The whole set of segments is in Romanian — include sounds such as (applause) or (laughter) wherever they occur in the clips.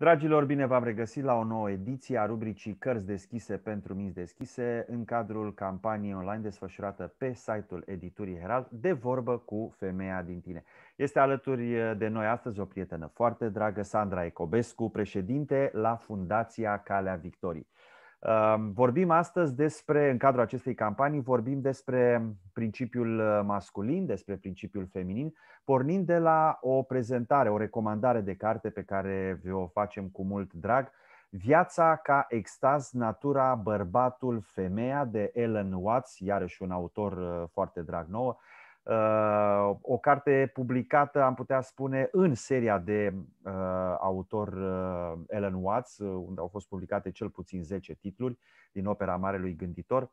Dragilor, bine v-am regăsit la o nouă ediție a rubricii Cărți deschise pentru minți deschise în cadrul campaniei online desfășurată pe site-ul editurii Herald de vorbă cu femeia din tine. Este alături de noi astăzi o prietenă foarte dragă, Sandra Ecobescu, președinte la Fundația Calea Victoriei. Vorbim astăzi despre, în cadrul acestei campanii, vorbim despre principiul masculin, despre principiul feminin, pornind de la o prezentare, o recomandare de carte pe care o facem cu mult drag, Viața ca extaz, natura, bărbatul, femeia de Ellen Watts, iarăși un autor foarte drag nouă, o carte publicată, am putea spune, în seria de uh, autor uh, Ellen Watts, unde au fost publicate cel puțin 10 titluri din opera Marelui Gânditor, uh,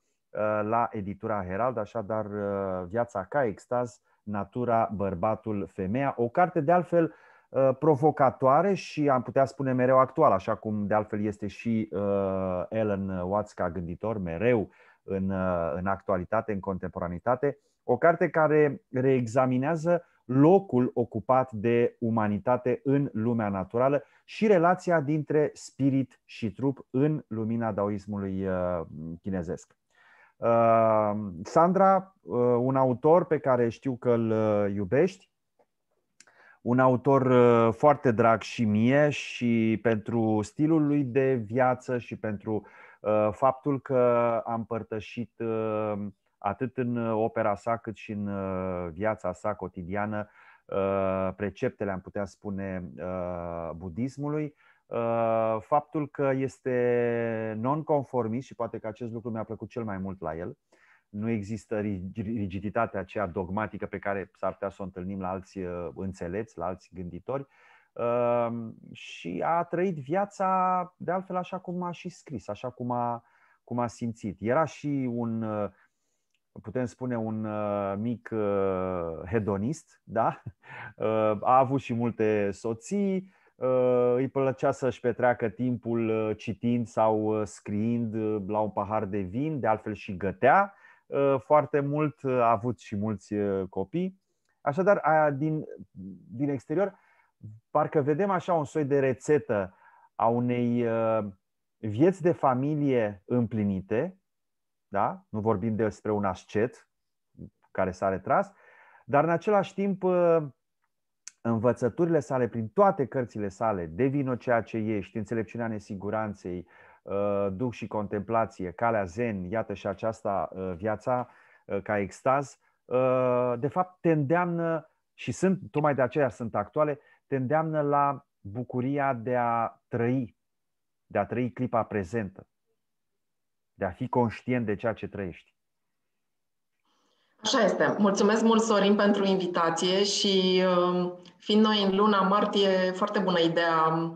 la editura Herald, așadar uh, Viața ca extaz, natura, bărbatul, femeia. O carte de altfel uh, provocatoare și am putea spune mereu actuală, așa cum de altfel este și uh, Ellen Watts ca gânditor, mereu în, uh, în actualitate, în contemporanitate o carte care reexaminează locul ocupat de umanitate în lumea naturală și relația dintre spirit și trup în lumina daoismului uh, chinezesc. Uh, Sandra, uh, un autor pe care știu că îl iubești, un autor foarte drag și mie și pentru stilul lui de viață și pentru faptul că am părtășit atât în uh, opera sa cât și în uh, viața sa cotidiană, uh, preceptele, am putea spune, budismului, faptul că este non-conformist și poate că acest lucru mi-a plăcut cel mai mult la el. Nu există rigiditatea aceea dogmatică pe care s-ar putea să o întâlnim la alți înțelepți, la alți gânditori și a trăit viața de altfel așa cum a și scris, așa cum a, cum a simțit. Era și un putem spune, un uh, mic uh, hedonist, da? (laughs) Uh, a avut și multe soții, îi plăcea să-și petreacă timpul citind sau scriind la un pahar de vin, de altfel și gătea foarte mult, a avut și mulți copii. Așadar, din, din exterior, parcă vedem așa un soi de rețetă a unei vieți de familie împlinite, da? nu vorbim despre un ascet care s-a retras, dar în același timp ă, învățăturile sale, prin toate cărțile sale, Devino ceea ce ești, Înțelepciunea nesiguranței, ă, Duh și contemplație, Calea Zen, iată și aceasta ă, viața ca extaz, de fapt te îndeamnă, și sunt, tocmai de aceea sunt actuale, te îndeamnă la bucuria de a trăi, de a trăi clipa prezentă de a fi conștient de ceea ce trăiești. Așa este. Mulțumesc mult, Sorin, pentru invitație și um, fiind noi în luna martie, foarte bună ideea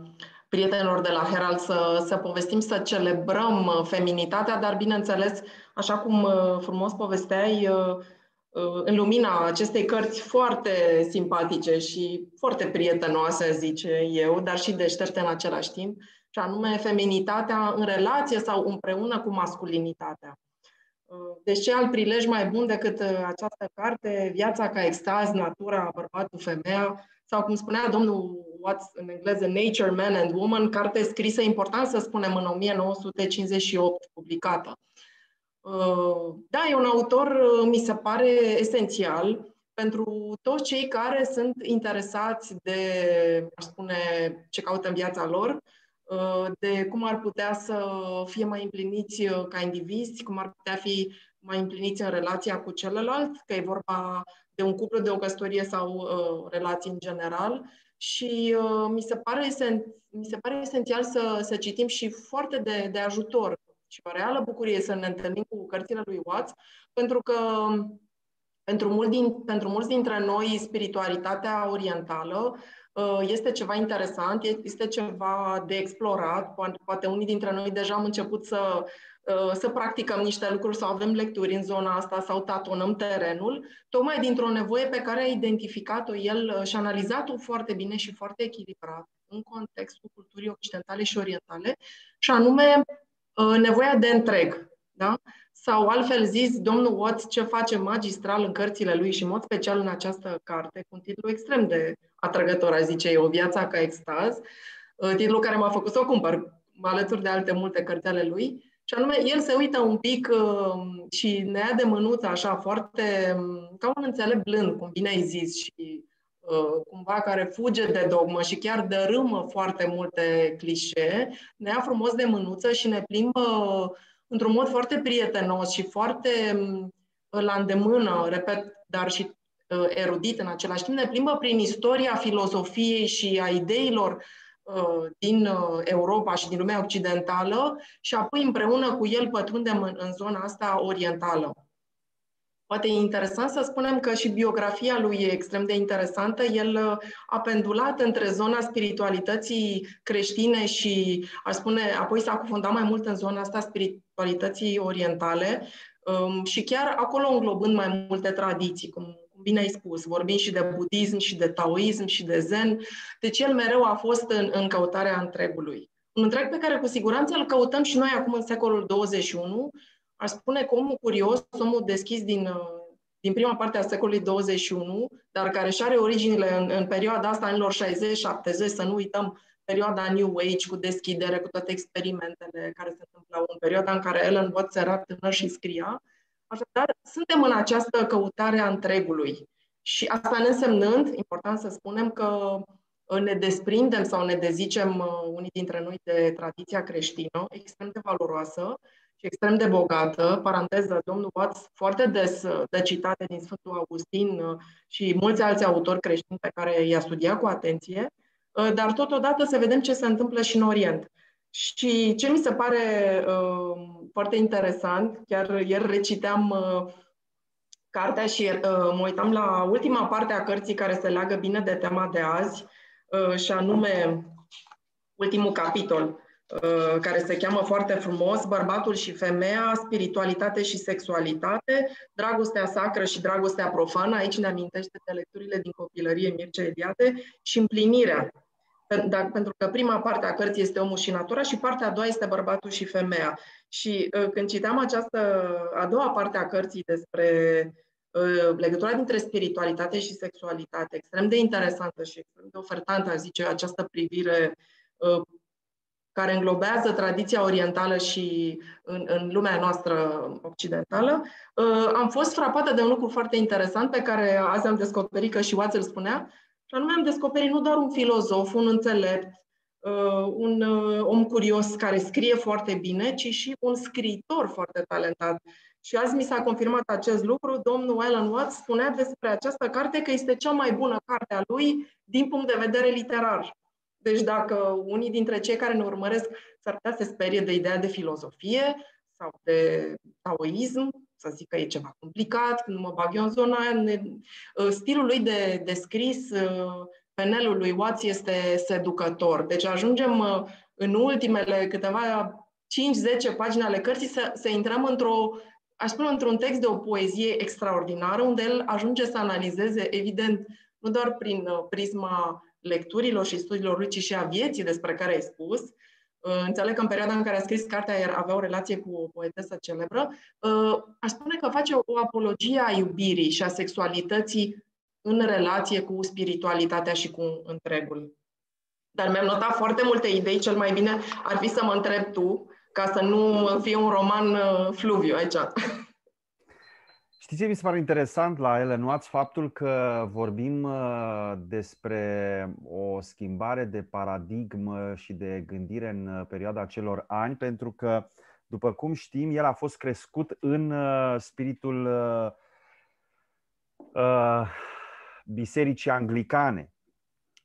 prietenilor de la Herald să, să povestim, să celebrăm feminitatea, dar bineînțeles, așa cum uh, frumos povesteai, uh, uh, în lumina acestei cărți foarte simpatice și foarte prietenoase, zice eu, dar și deștepte în același timp, și anume feminitatea în relație sau împreună cu masculinitatea. Deci ce alt prilej mai bun decât uh, această carte, Viața ca extaz, Natura, Bărbatul, Femeia, sau cum spunea domnul Watts în engleză, Nature, Man and Woman, carte scrisă, important să spunem, în 1958, publicată. Uh, da, e un autor, uh, mi se pare, esențial pentru toți cei care sunt interesați de, aș spune, ce caută în viața lor, Uh, de cum ar putea să fie mai împliniți uh, ca indivizi, cum ar putea fi mai împliniți în relația cu celălalt, că e vorba de un cuplu, de o căsătorie sau uh, relații în general. Și uh, mi, se pare esen, mi se pare esențial să, să citim și foarte de, de ajutor și o reală bucurie să ne întâlnim cu cărțile lui Watts, pentru că pentru, mult din, pentru mulți dintre noi spiritualitatea orientală Uh, este ceva interesant, este ceva de explorat. Poate unii dintre noi deja am început să, uh, să practicăm niște lucruri sau avem lecturi în zona asta sau tatonăm terenul, tocmai dintr-o nevoie pe care a identificat-o el uh, și analizat-o foarte bine și foarte echilibrat în contextul culturii occidentale și orientale, și anume nevoia de întreg. Da? Sau altfel zis, domnul Watts ce face magistral în cărțile lui și în mod special în această carte, cu un titlu extrem de atrăgător, aș zice eu, Viața ca extaz, titlul care m-a făcut să o cumpăr, alături de alte multe cărți ale lui. Și anume, el se uită un pic uh, și ne ia de mânuță așa foarte, um, ca un înțeleg blând, cum bine ai zis, și uh, cumva care fuge de dogmă și chiar dărâmă foarte multe clișee, ne ia frumos de mânuță și ne plimbă într-un mod foarte prietenos și foarte um, la îndemână, repet, dar și uh, erudit în același timp, ne plimbă prin istoria filozofiei și a ideilor Uh, din uh, Europa și din lumea occidentală și apoi împreună cu el pătrundem în, în zona asta orientală. Poate e interesant să spunem că și biografia lui e extrem de interesantă. El uh, a pendulat între zona spiritualității creștine și, aș spune, apoi s-a cufundat mai mult în zona asta spiritualității orientale um, și chiar acolo înglobând mai multe tradiții, cum bine ai spus, vorbim și de budism, și de taoism, și de zen. Deci el mereu a fost în, în căutarea întregului. Un întreg pe care cu siguranță îl căutăm și noi acum în secolul 21. Aș spune că omul curios, omul deschis din, din prima parte a secolului 21, dar care și are originile în, în perioada asta, anilor 60-70, să nu uităm perioada New Age cu deschidere, cu toate experimentele care se întâmplau, în perioada în care Ellen Watts era tânăr și scria, Așadar, suntem în această căutare a întregului. Și asta ne însemnând, important să spunem că uh, ne desprindem sau ne dezicem uh, unii dintre noi de tradiția creștină, extrem de valoroasă și extrem de bogată. Paranteză, domnul Watts foarte des uh, de citate din Sfântul Augustin și mulți alți autori creștini pe care i-a studiat cu atenție, dar totodată să vedem ce se întâmplă și în Orient. Și ce mi se pare uh, foarte interesant, chiar ieri reciteam uh, cartea și uh, mă uitam la ultima parte a cărții care se leagă bine de tema de azi, uh, și anume ultimul capitol, uh, care se cheamă foarte frumos Bărbatul și femeia, spiritualitate și sexualitate, dragostea sacră și dragostea profană, aici ne amintește de lecturile din copilărie Mircea Ediate, și împlinirea dar, pentru că prima parte a cărții este omul și natura și partea a doua este bărbatul și femeia. Și uh, când citeam această a doua parte a cărții despre uh, legătura dintre spiritualitate și sexualitate, extrem de interesantă și extrem de ofertantă, aș zice, această privire uh, care înglobează tradiția orientală și în, în lumea noastră occidentală, am fost frapată de un lucru foarte interesant pe care azi am descoperit că și Watts îl spunea, și anume am descoperit nu doar un filozof, un înțelept, uh, un uh, om curios care scrie foarte bine, ci și un scriitor foarte talentat. Și azi mi s-a confirmat acest lucru. Domnul Alan Watts spunea despre această carte că este cea mai bună carte a lui din punct de vedere literar. Deci dacă unii dintre cei care ne urmăresc s-ar putea să sperie de ideea de filozofie sau de taoism, să zic că e ceva complicat, când mă bag eu în zona aia. Ne, uh, stilul lui de, de scris, uh, penelul lui Watts este seducător. Deci ajungem uh, în ultimele câteva 5-10 pagini ale cărții să, să intrăm într-o, aș spune, într-un text de o poezie extraordinară, unde el ajunge să analizeze, evident, nu doar prin prisma lecturilor și studiilor lui, ci și a vieții despre care ai spus, Uh, înțeleg că în perioada în care a scris cartea avea o relație cu o poetesă celebră. Uh, aș spune că face o apologie a iubirii și a sexualității în relație cu spiritualitatea și cu întregul. Dar mi-am notat foarte multe idei, cel mai bine ar fi să mă întreb tu, ca să nu fie un roman uh, fluviu aici. (laughs) Știți ce mi se pare interesant la Ellen Watts? Faptul că vorbim uh, despre o schimbare de paradigmă și de gândire în uh, perioada celor ani, pentru că, după cum știm, el a fost crescut în uh, spiritul bisericii anglicane.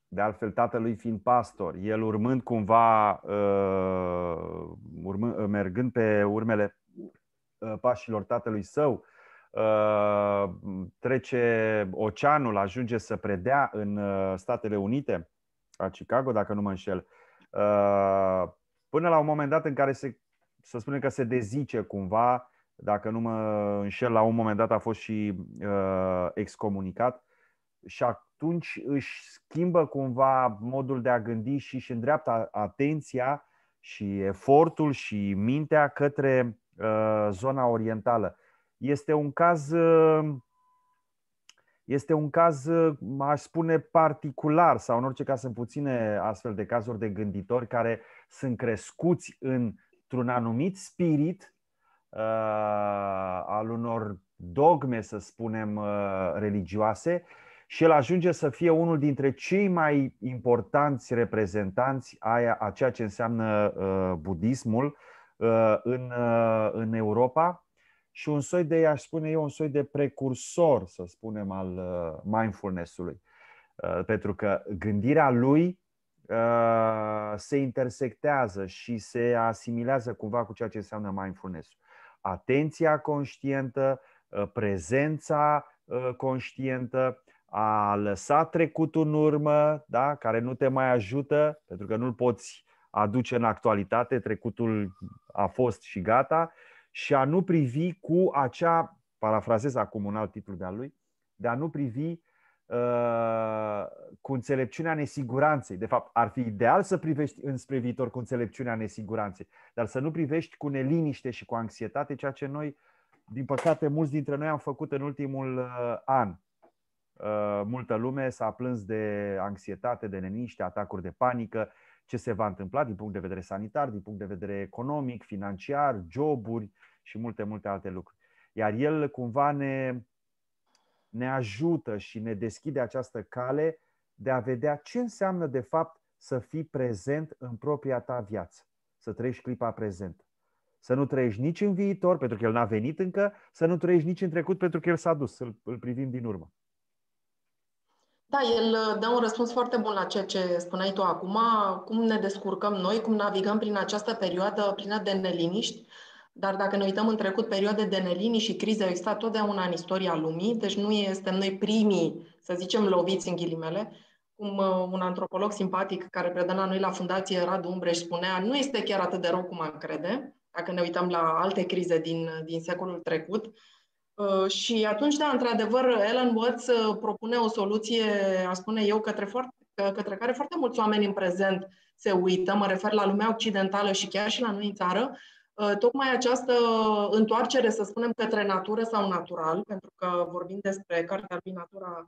De altfel, tatălui fiind pastor, el urmând cumva, urmând, mergând pe urmele pașilor tatălui său, Uh, trece oceanul, ajunge să predea în uh, Statele Unite, la Chicago, dacă nu mă înșel, uh, până la un moment dat în care se, să spunem că se dezice cumva, dacă nu mă înșel, la un moment dat a fost și excomunicat și atunci își schimbă cumva modul de a gândi și își îndreaptă atenția și efortul și mintea către zona orientală este un caz uh, Este un caz, aș spune, particular sau în orice caz sunt puține astfel de cazuri de gânditori care sunt crescuți într-un anumit spirit uh, al unor dogme, să spunem, uh, religioase și el ajunge să fie unul dintre cei mai importanți reprezentanți a ceea ce înseamnă uh, budismul uh, în, uh, în Europa și un soi de, aș spune eu, un soi de precursor, să spunem, al uh, mindfulness-ului. Uh, pentru că gândirea lui uh, se intersectează și se asimilează cumva cu ceea ce înseamnă mindfulness. Atenția conștientă, prezența conștientă, a lăsa trecutul în urmă, da? care nu te mai ajută, pentru că nu-l poți aduce în actualitate, trecutul a fost și gata, și a nu privi cu acea, parafrazez acum un alt titlu de-al lui, de a nu privi uh, cu înțelepciunea nesiguranței. De fapt, ar fi ideal să privești înspre viitor cu înțelepciunea nesiguranței, dar să nu privești cu neliniște și cu anxietate, ceea ce noi, din păcate, mulți dintre noi am făcut în ultimul uh, an. Uh, multă lume s-a plâns de anxietate, de neliniște, atacuri de panică, ce se va întâmpla din punct de vedere sanitar, din punct de vedere economic, financiar, joburi și multe, multe alte lucruri. Iar el cumva ne, ne ajută și ne deschide această cale de a vedea ce înseamnă de fapt să fii prezent în propria ta viață, să trăiești clipa prezent. Să nu trăiești nici în viitor, pentru că el n-a venit încă, să nu trăiești nici în trecut, pentru că el s-a dus, îl, îl privim din urmă. Da, el uh, dă un răspuns foarte bun la ceea ce spuneai tu acum, cum ne descurcăm noi, cum navigăm prin această perioadă plină de neliniști. Dar dacă ne uităm în trecut, perioade de neliniști și crize au existat totdeauna în istoria lumii, deci nu este noi primii, să zicem, loviți în ghilimele, cum uh, un antropolog simpatic care predă la noi la Fundație Radu Umbreș spunea, nu este chiar atât de rău cum am crede, dacă ne uităm la alte crize din, din secolul trecut, Uh, și atunci, da, într-adevăr, Ellen Watts uh, propune o soluție, a spune eu, către, foarte, către care foarte mulți oameni în prezent se uită, mă refer la lumea occidentală și chiar și la noi în țară, uh, tocmai această întoarcere, să spunem, către natură sau natural, pentru că vorbim despre cartea lui Natura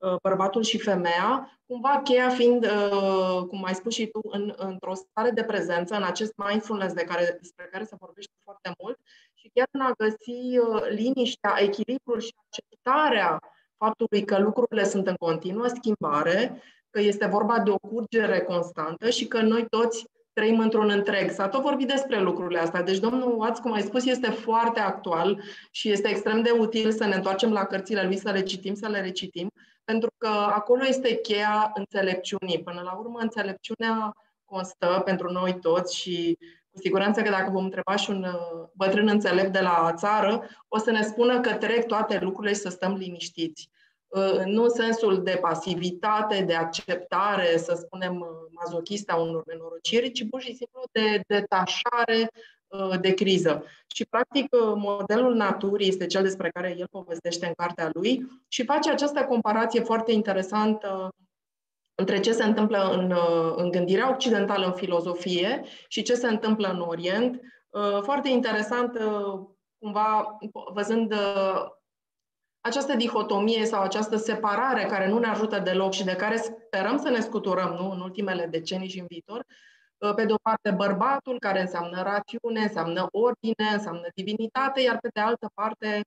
Uh, bărbatul și femeia, cumva cheia fiind, uh, cum ai spus și tu, în, într-o stare de prezență, în acest mindfulness de care, despre care se vorbește foarte mult și chiar în a găsi uh, liniștea, echilibrul și acceptarea faptului că lucrurile sunt în continuă schimbare, că este vorba de o curgere constantă și că noi toți trăim într-un întreg. S-a tot vorbit despre lucrurile astea. Deci domnul Watts, cum ai spus, este foarte actual și este extrem de util să ne întoarcem la cărțile lui, să le citim, să le recitim, pentru că acolo este cheia înțelepciunii. Până la urmă, înțelepciunea constă pentru noi toți și cu siguranță că dacă vom întreba și un uh, bătrân înțelept de la țară, o să ne spună că trec toate lucrurile și să stăm liniștiți. Uh, nu în sensul de pasivitate, de acceptare, să spunem, uh, mazochistă a unor nenorociri, ci pur și simplu de detașare uh, de criză. Și, practic, modelul naturii este cel despre care el povestește în cartea lui și face această comparație foarte interesantă între ce se întâmplă în, în gândirea occidentală, în filozofie și ce se întâmplă în Orient. Foarte interesant, cumva, văzând această dihotomie sau această separare care nu ne ajută deloc și de care sperăm să ne scuturăm nu? în ultimele decenii și în viitor, ă, pe de o parte bărbatul, care înseamnă rațiune, înseamnă ordine, înseamnă divinitate, iar pe de altă parte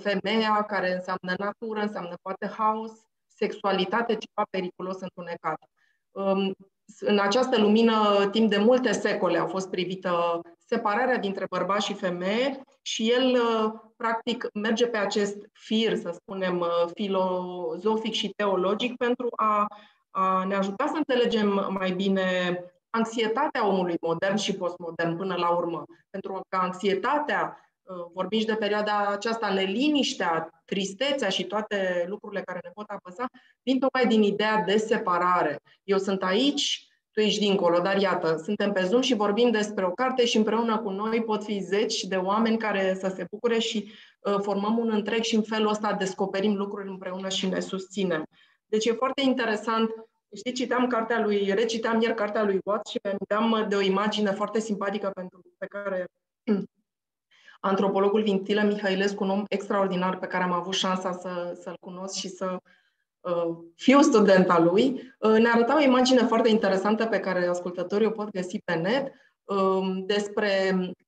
femeia, care înseamnă natură, înseamnă poate haos, sexualitate, ceva periculos întunecat. În această lumină, timp de multe secole a fost privită separarea dintre bărbați și femeie și el, uh, practic, merge pe acest fir, să spunem, uh, filozofic și teologic pentru a, a ne ajuta să înțelegem mai bine anxietatea omului modern și postmodern până la urmă. Pentru că anxietatea, uh, vorbim și de perioada aceasta, neliniștea, tristețea și toate lucrurile care ne pot apăsa, vin tocmai din ideea de separare. Eu sunt aici, tu ești dincolo, dar iată, suntem pe Zoom și vorbim despre o carte și împreună cu noi pot fi zeci de oameni care să se bucure și uh, formăm un întreg și în felul ăsta descoperim lucruri împreună și ne susținem. Deci e foarte interesant. Știți, citeam cartea lui, reciteam ieri cartea lui Watts și mi-am de o imagine foarte simpatică pentru pe care (clears throat) antropologul Vintilă Mihailescu, un om extraordinar pe care am avut șansa să, să-l cunosc și să uh, fiu student al lui, uh, ne arăta o imagine foarte interesantă pe care ascultătorii o pot găsi pe net, um, despre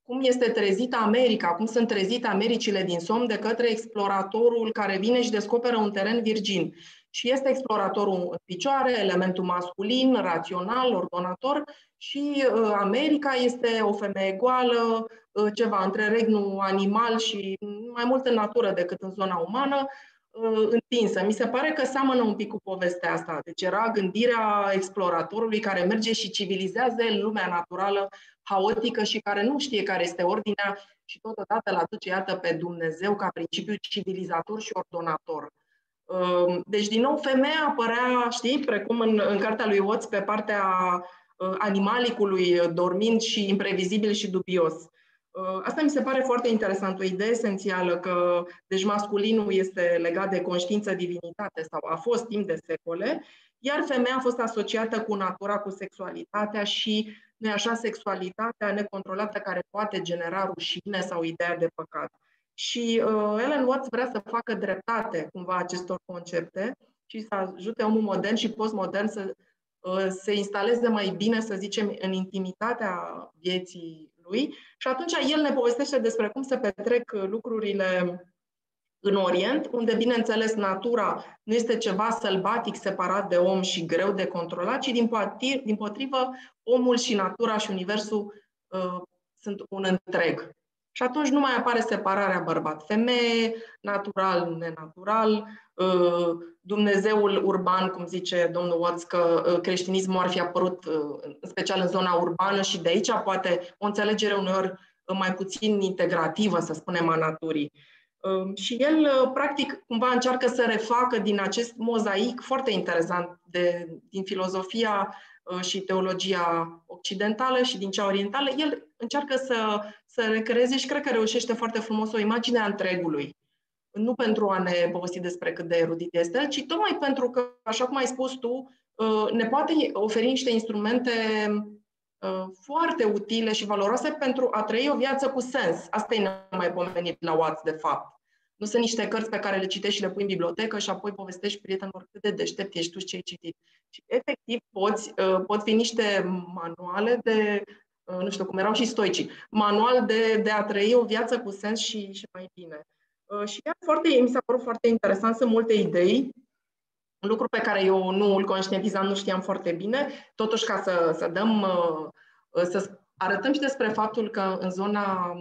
cum este trezită America, cum sunt trezite Americile din somn de către exploratorul care vine și descoperă un teren virgin. Și este exploratorul în picioare, elementul masculin, rațional, ordonator și uh, America este o femeie goală, uh, ceva între regnul animal și mai mult în natură decât în zona umană, uh, întinsă. Mi se pare că seamănă un pic cu povestea asta. Deci era gândirea exploratorului care merge și civilizează lumea naturală haotică și care nu știe care este ordinea și totodată îl aduce, iată, pe Dumnezeu ca principiu civilizator și ordonator. Deci, din nou, femeia apărea, știi, precum în, în cartea lui Watts, pe partea Uh, animalicului uh, dormind și imprevizibil și dubios. Uh, asta mi se pare foarte interesant, o idee esențială că deci masculinul este legat de conștiință, divinitate sau a fost timp de secole, iar femeia a fost asociată cu natura, cu sexualitatea și nu așa sexualitatea necontrolată care poate genera rușine sau ideea de păcat. Și uh, Ellen Watts vrea să facă dreptate cumva acestor concepte și să ajute omul modern și postmodern să Uh, se instaleze mai bine, să zicem, în intimitatea vieții lui și atunci el ne povestește despre cum se petrec lucrurile în Orient, unde, bineînțeles, natura nu este ceva sălbatic, separat de om și greu de controlat, ci, din, poatir, din potrivă, omul și natura și universul uh, sunt un întreg. Și atunci nu mai apare separarea bărbat-femeie, natural-nenatural, uh, Dumnezeul urban, cum zice domnul Watts, că uh, creștinismul ar fi apărut uh, în special în zona urbană și de aici poate o înțelegere uneori mai puțin integrativă, să spunem, a naturii. Și el, practic, cumva încearcă să refacă din acest mozaic foarte interesant de, din filozofia și teologia occidentală și din cea orientală, el încearcă să, să recreeze și cred că reușește foarte frumos o imagine a întregului. Nu pentru a ne povesti despre cât de erudit este, ci tocmai pentru că, așa cum ai spus tu, uh, ne poate oferi niște instrumente uh, foarte utile și valoroase pentru a trăi o viață cu sens. Asta e mai pomenit la Watts, de fapt. Nu sunt niște cărți pe care le citești și le pui în bibliotecă și apoi povestești prietenilor cât de deștept ești tu ce ai citit. Și efectiv poți, uh, pot fi niște manuale de Uh, nu știu cum erau și stoicii, manual de, de a trăi o viață cu sens și, și mai bine. Uh, și ea foarte, mi s-a părut foarte interesant, sunt multe idei, un lucru pe care eu nu îl conștientizam, nu știam foarte bine, totuși ca să, să dăm, uh, să arătăm și despre faptul că în zona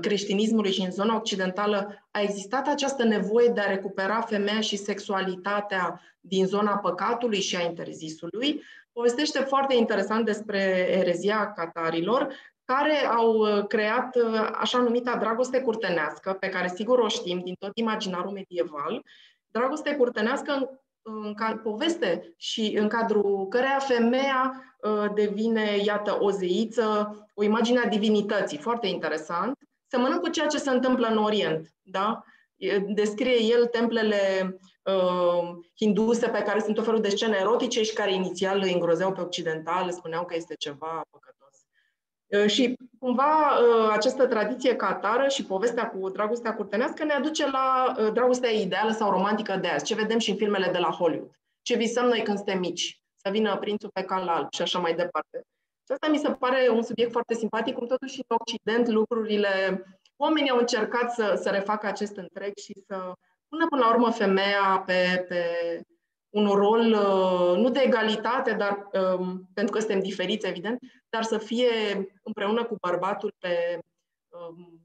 creștinismului și în zona occidentală a existat această nevoie de a recupera femeia și sexualitatea din zona păcatului și a interzisului, povestește foarte interesant despre erezia catarilor, care au uh, creat uh, așa numita dragoste curtenească, pe care sigur o știm din tot imaginarul medieval, dragoste curtenească în, în care poveste și în cadrul căreia femeia uh, devine, iată, o zeiță, o imagine a divinității, foarte interesant, semănând cu ceea ce se întâmplă în Orient, da? Descrie el templele uh, hinduse pe care sunt tot felul de scene erotice și care inițial îi îngrozeau pe occidental, spuneau că este ceva păcătos. Uh, și cumva uh, această tradiție catară și povestea cu dragostea curtenească ne aduce la uh, dragostea ideală sau romantică de azi, ce vedem și în filmele de la Hollywood, ce visăm noi când suntem mici, să vină prințul pe cal alb și așa mai departe. Și asta mi se pare un subiect foarte simpatic, cum totuși în Occident lucrurile, oamenii au încercat să, să refacă acest întreg și să pună până la urmă femeia pe, pe un rol uh, nu de egalitate, dar um, pentru că suntem diferiți, evident, dar să fie împreună cu bărbatul pe um,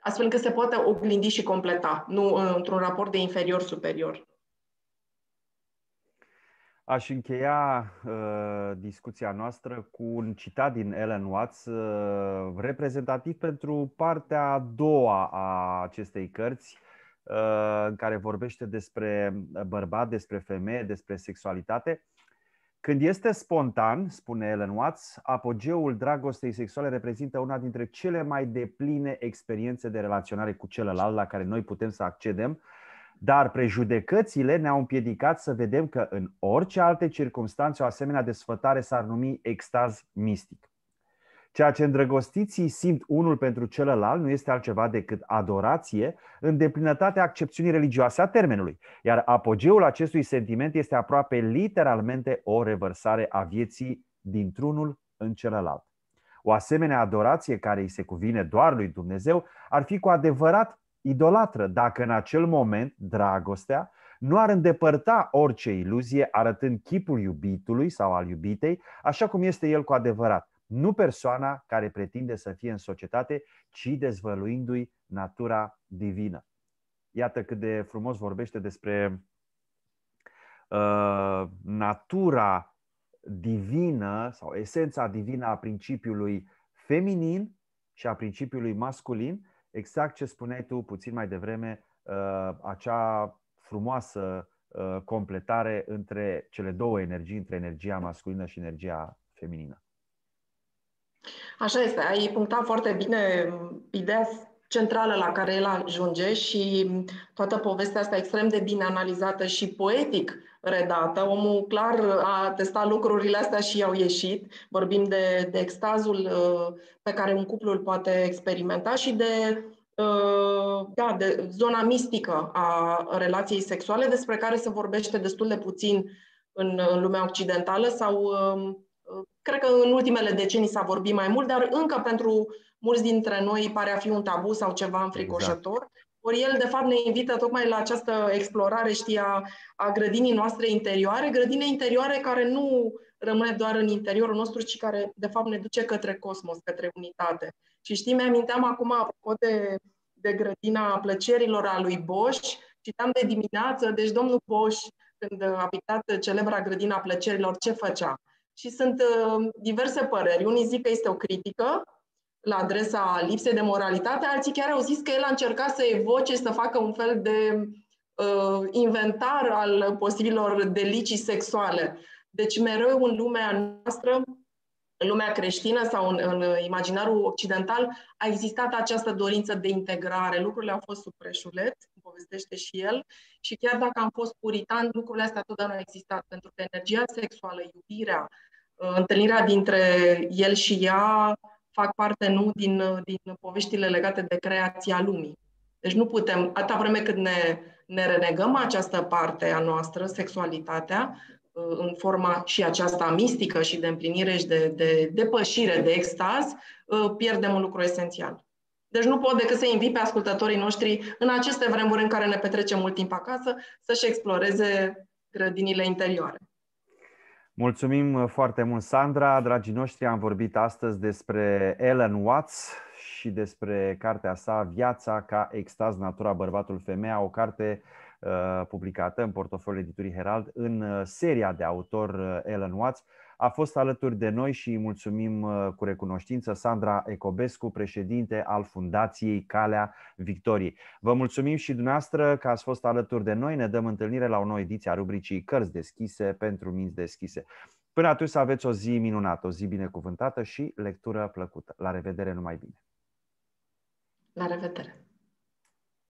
astfel încât se poate oglindi și completa, nu uh, într-un raport de inferior-superior. Aș încheia uh, discuția noastră cu un citat din Ellen Watts, uh, reprezentativ pentru partea a doua a acestei cărți, Uh, în care vorbește despre bărbat, despre femeie, despre sexualitate. Când este spontan, spune Ellen Watts, apogeul dragostei sexuale reprezintă una dintre cele mai depline experiențe de relaționare cu celălalt la care noi putem să accedem, dar prejudecățile ne-au împiedicat să vedem că în orice alte circunstanțe o asemenea desfătare s-ar numi extaz mistic. Ceea ce îndrăgostiții simt unul pentru celălalt nu este altceva decât adorație în deplinătatea accepțiunii religioase a termenului. Iar apogeul acestui sentiment este aproape literalmente o revărsare a vieții dintr-unul în celălalt. O asemenea adorație care îi se cuvine doar lui Dumnezeu ar fi cu adevărat idolatră dacă în acel moment dragostea nu ar îndepărta orice iluzie arătând chipul iubitului sau al iubitei așa cum este el cu adevărat, nu persoana care pretinde să fie în societate, ci dezvăluindu-i natura divină. Iată cât de frumos vorbește despre uh, natura divină sau esența divină a principiului feminin și a principiului masculin, exact ce spuneai tu puțin mai devreme, uh, acea frumoasă uh, completare între cele două energii, între energia masculină și energia feminină. Așa este, ai punctat foarte bine ideea centrală la care el ajunge și toată povestea asta extrem de bine analizată și poetic redată. Omul clar a testat lucrurile astea și i-au ieșit. Vorbim de, de extazul uh, pe care un cuplu îl poate experimenta și de, uh, da, de zona mistică a relației sexuale despre care se vorbește destul de puțin în, în lumea occidentală sau um, cred că în ultimele decenii s-a vorbit mai mult, dar încă pentru mulți dintre noi pare a fi un tabu sau ceva înfricoșător. Exact. Ori el, de fapt, ne invită tocmai la această explorare, știa, a grădinii noastre interioare, grădine interioare care nu rămâne doar în interiorul nostru, ci care, de fapt, ne duce către cosmos, către unitate. Și știi, mi-aminteam acum, apropo de, de grădina plăcerilor a lui Bosch, citeam de dimineață, deci domnul Bosch, când a pictat celebra grădina plăcerilor, ce făcea? Și sunt uh, diverse păreri. Unii zic că este o critică la adresa lipsei de moralitate, alții chiar au zis că el a încercat să evoce, să facă un fel de uh, inventar al posibilor delicii sexuale. Deci mereu în lumea noastră în lumea creștină sau în, în imaginarul occidental a existat această dorință de integrare. Lucrurile au fost sub preșuleț, povestește și el, și chiar dacă am fost puritan, lucrurile astea totdeauna au existat, pentru că energia sexuală, iubirea, uh, întâlnirea dintre el și ea fac parte nu din, din poveștile legate de creația lumii. Deci nu putem, atâta vreme cât ne, ne renegăm această parte a noastră, sexualitatea, Uh, în forma și aceasta mistică și de împlinire și de, de depășire, de extaz, uh, pierdem un lucru esențial. Deci nu pot decât să invit pe ascultătorii noștri în aceste vremuri în care ne petrecem mult timp acasă să-și exploreze grădinile interioare. Mulțumim uh, foarte mult, Sandra. Dragii noștri, am vorbit astăzi despre Ellen Watts și despre cartea sa Viața ca extaz, natura, bărbatul, femeia, o carte uh, Uh, publicată în portofoliul editurii Herald în uh, seria de autor uh, Ellen Watts. A fost alături de noi și îi mulțumim cu recunoștință Sandra Ecobescu, președinte al Fundației Calea Victoriei. Vă mulțumim și dumneavoastră că ați fost alături de noi. Ne dăm întâlnire la o nouă ediție a rubricii Cărți deschise pentru minți deschise. Până atunci să aveți o zi minunată, o zi binecuvântată și lectură plăcută. La revedere, numai bine! La revedere!